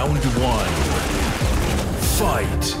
Round one. Fight.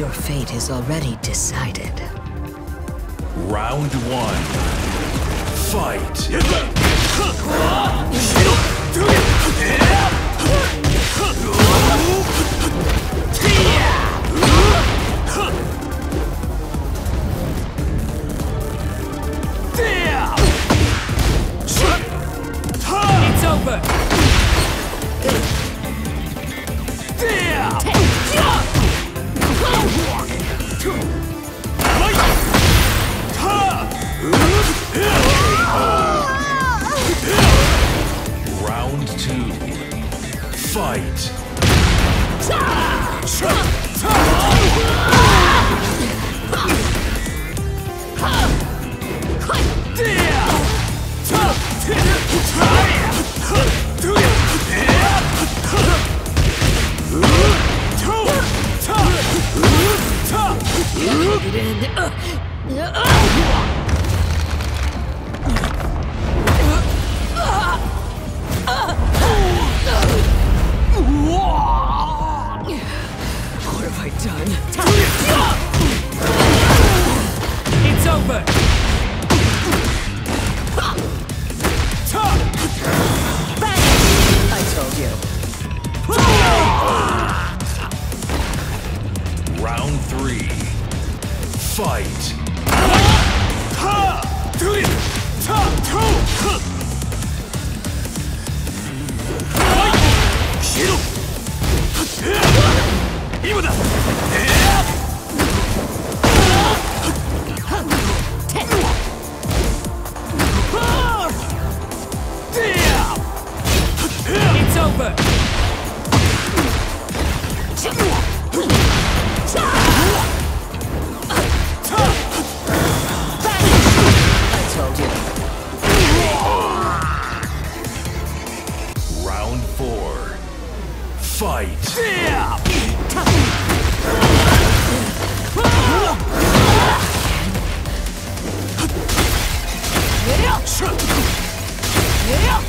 Your fate is already decided. Round one. Fight. It's over! It in. What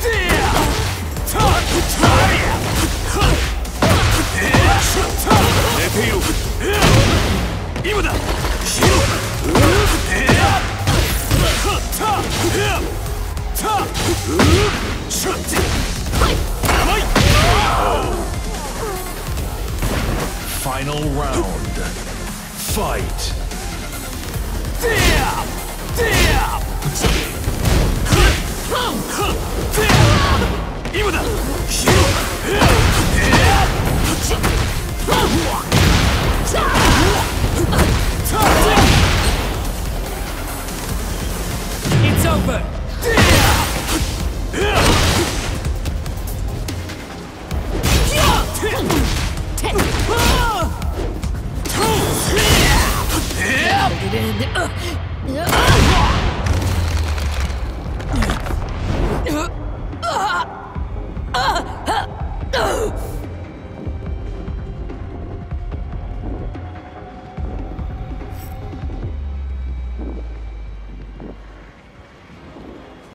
Fight. Round. Fight.